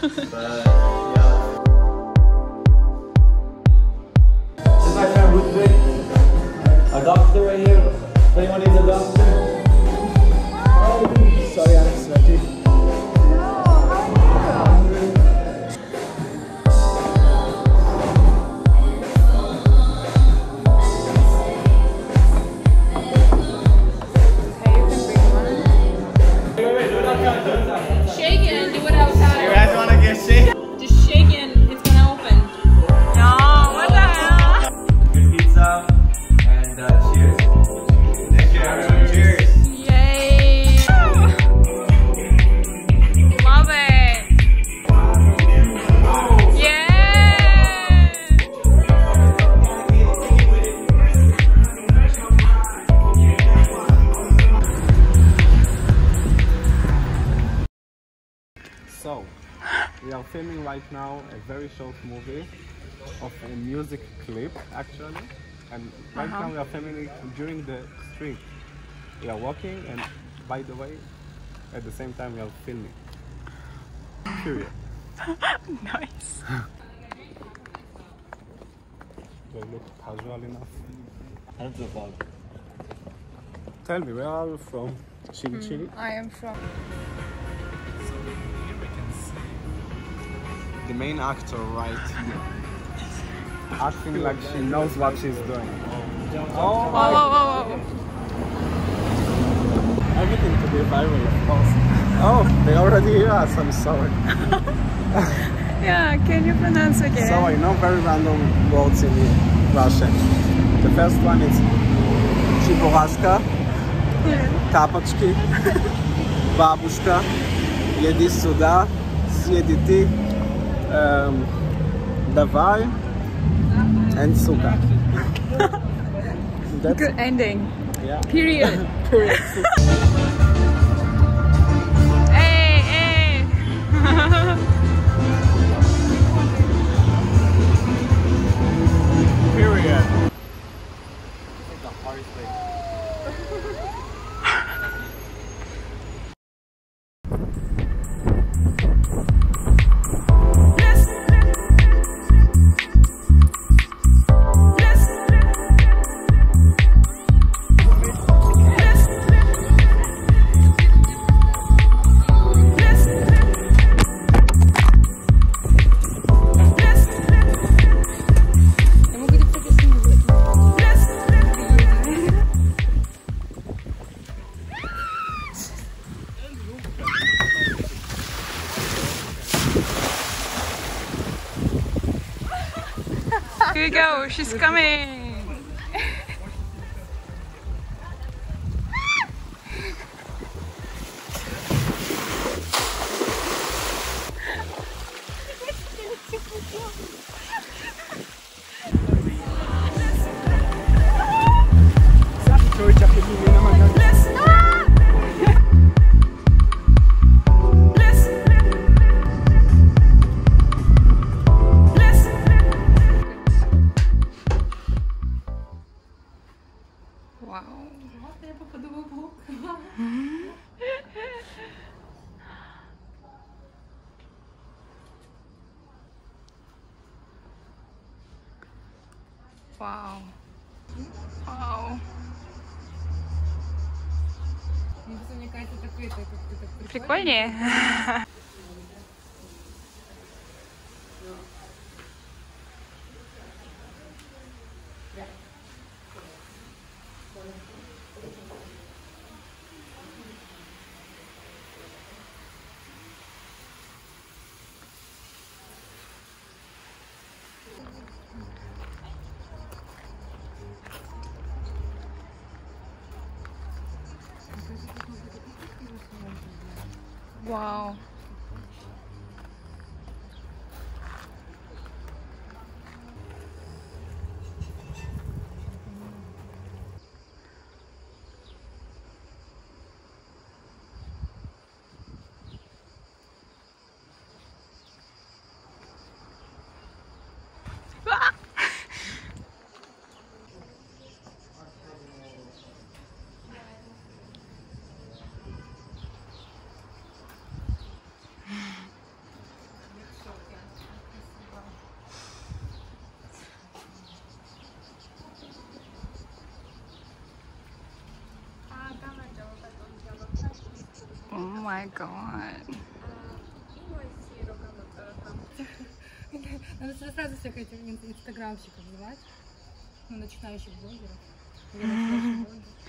but my friend Ludwig, a doctor right here. If anyone needs a doctor. Shake? Just shake it and it's gonna open. No, what the hell? Good pizza and uh, cheers. Thank you, everyone. Cheers. Yay! Love it! Yeah! So, we are filming right now a very short movie of a music clip actually. And right now we are filming it during the street. We are walking and by the way, at the same time we are filming. Period. Nice. Do I look casual enough? Hands above. Tell me, where are you from? Chile Hmm. Chile? I am from the main actor right here, acting like she knows what she's doing. Oh, Everything to be viral, of course. Oh, they already hear us, I'm sorry. yeah, can you pronounce again? So I know very random words in Russian. The first one is Cheburashka, Tapochki, Babushka, Yedi Suda, Siediti, um, Davai and Suka. That's Good ending. Yeah. Period. Period. hey, hey. Period. Here you go, she's coming. Вау. Вау. Мне кажется, такой, такой, такой, прикольнее. прикольнее. 哇哦。My god. Надо сразу сразу всех этих ин- инстаграмщиков звать. Ну, начинающих блогеров.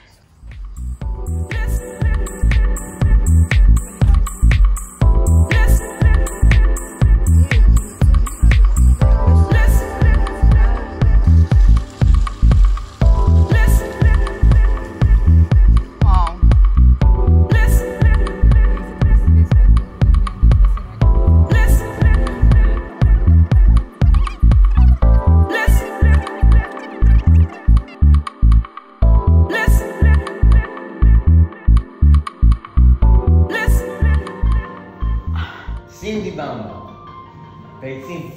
Hey, Cindy.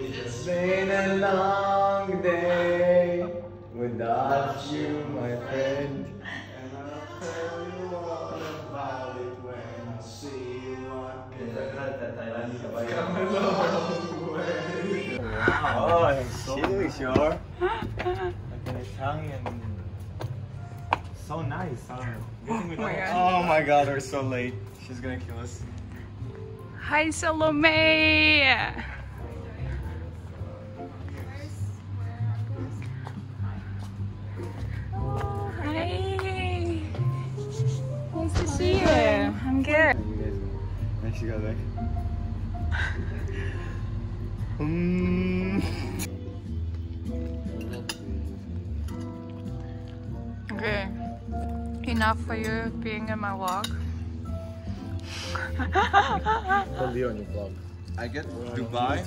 It's been a long day without you, my friend. And I'll tell you all about it when I see you again. Oh, it's so sure. Like an Italian. So nice. Oh my god. Oh my god, we're so late. She's gonna kill us. Hi, Salome. Hi. Nice to see you. I'm good. Nice got back. Mm. Okay. Enough for you being in my vlog. Put Leo on your vlog. I get Dubai.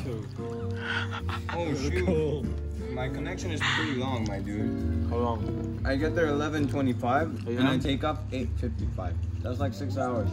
Oh shoot. My connection is pretty long, my dude. How long? I get there 11:25 and I um, take off 8:55. That's like six hours.